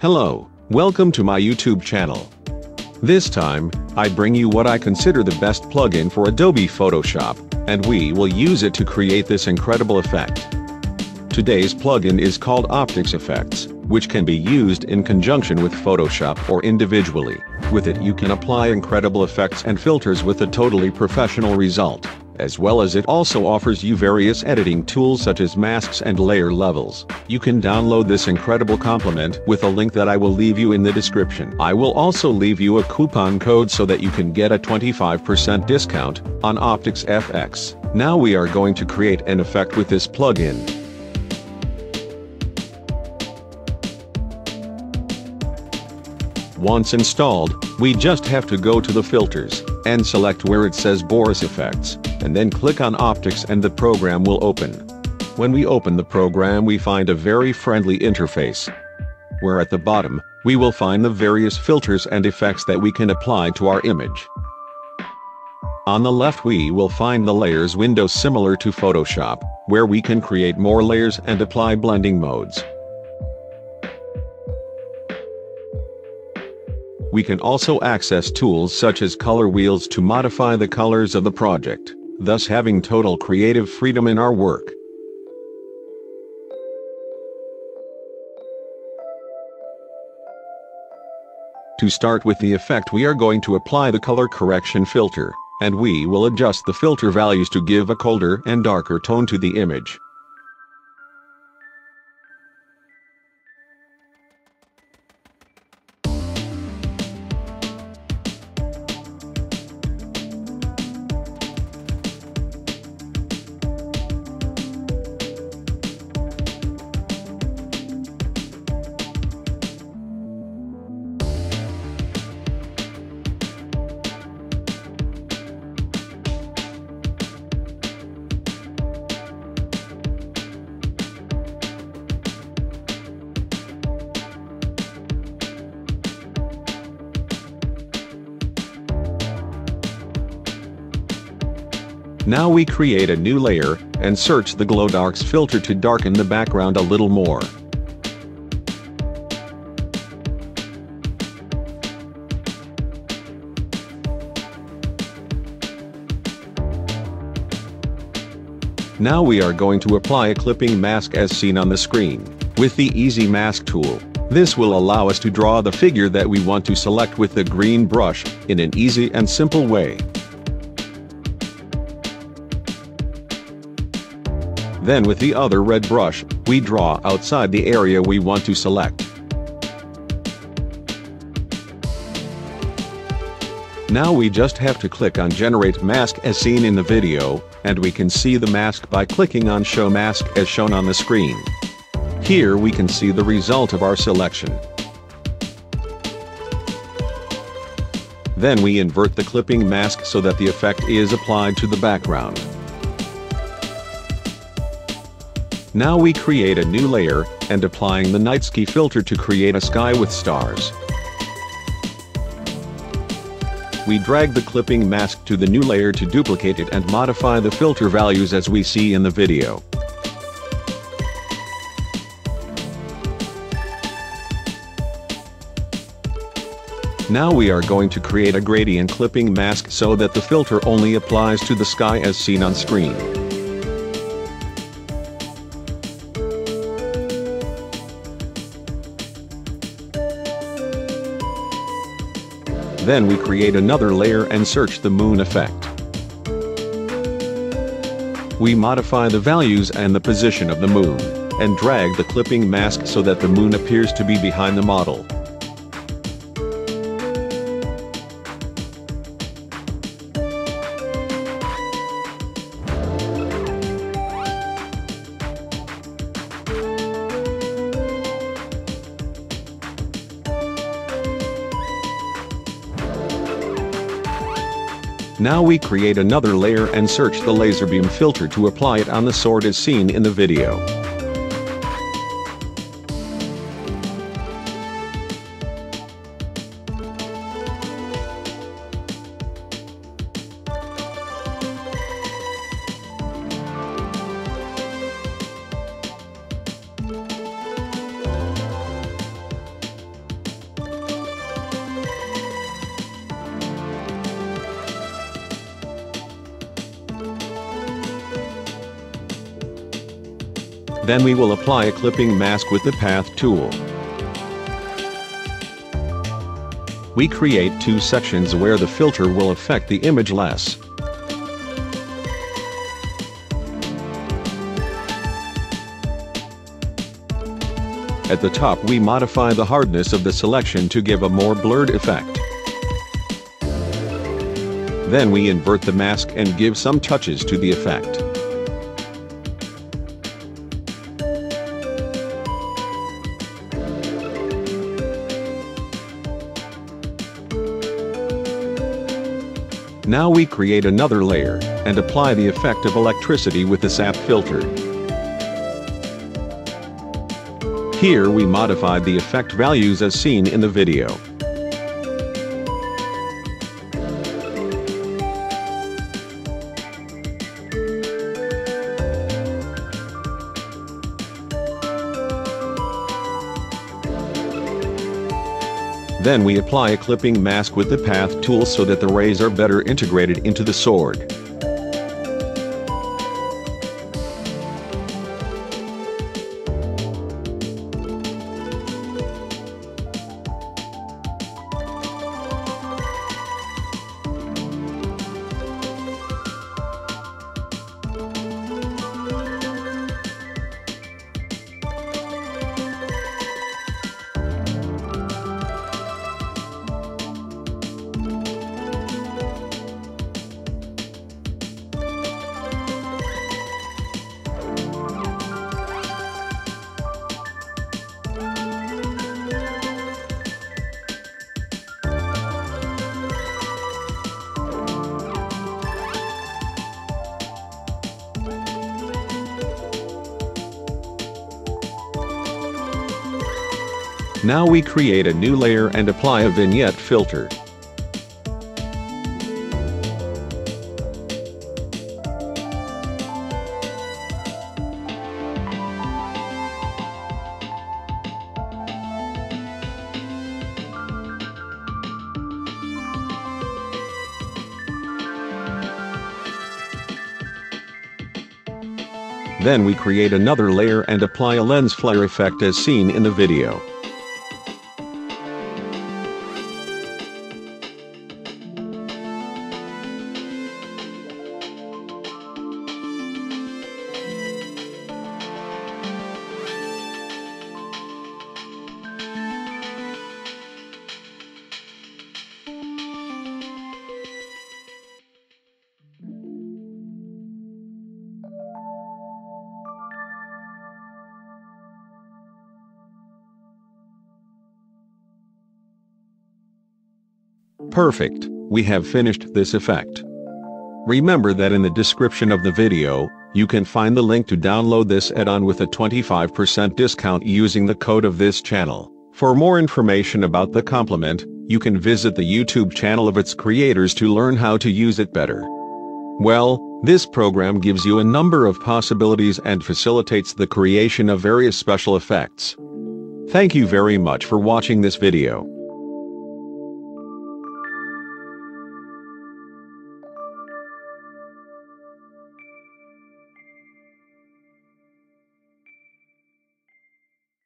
Hello, welcome to my YouTube channel. This time, I bring you what I consider the best plugin for Adobe Photoshop, and we will use it to create this incredible effect. Today's plugin is called Optics FX, which can be used in conjunction with Photoshop or individually. With it you can apply incredible effects and filters with a totally professional result as well as it also offers you various editing tools such as masks and layer levels. You can download this incredible complement with a link that I will leave you in the description. I will also leave you a coupon code so that you can get a 25% discount on Optics FX. Now we are going to create an effect with this plugin. Once installed, we just have to go to the filters, and select where it says Boris FX, and then click on Optics and the program will open. When we open the program we find a very friendly interface. Where at the bottom, we will find the various filters and effects that we can apply to our image. On the left we will find the layers window similar to Photoshop, where we can create more layers and apply blending modes. We can also access tools such as color wheels to modify the colors of the project, thus having total creative freedom in our work. To start with the effect we are going to apply the color correction filter, and we will adjust the filter values to give a colder and darker tone to the image. Now we create a new layer, and search the Glow Darks filter to darken the background a little more. Now we are going to apply a clipping mask as seen on the screen, with the Easy Mask tool. This will allow us to draw the figure that we want to select with the green brush, in an easy and simple way. Then with the other red brush, we draw outside the area we want to select. Now we just have to click on Generate Mask as seen in the video, and we can see the mask by clicking on Show Mask as shown on the screen. Here we can see the result of our selection. Then we invert the clipping mask so that the effect is applied to the background. Now we create a new layer, and applying the night sky filter to create a sky with stars. We drag the clipping mask to the new layer to duplicate it and modify the filter values as we see in the video. Now we are going to create a gradient clipping mask so that the filter only applies to the sky as seen on screen. Then we create another layer and search the moon effect. We modify the values and the position of the moon, and drag the clipping mask so that the moon appears to be behind the model. Now we create another layer and search the laser beam filter to apply it on the sword as seen in the video. Then we will apply a clipping mask with the Path tool. We create two sections where the filter will affect the image less. At the top we modify the hardness of the selection to give a more blurred effect. Then we invert the mask and give some touches to the effect. Now we create another layer, and apply the effect of electricity with the Zap filter. Here we modified the effect values as seen in the video. Then we apply a clipping mask with the path tool so that the rays are better integrated into the sword. Now we create a new layer and apply a vignette filter. Then we create another layer and apply a lens flare effect as seen in the video. Perfect, we have finished this effect. Remember that in the description of the video, you can find the link to download this add-on with a 25% discount using the code of this channel. For more information about the complement, you can visit the YouTube channel of its creators to learn how to use it better. Well, this program gives you a number of possibilities and facilitates the creation of various special effects. Thank you very much for watching this video.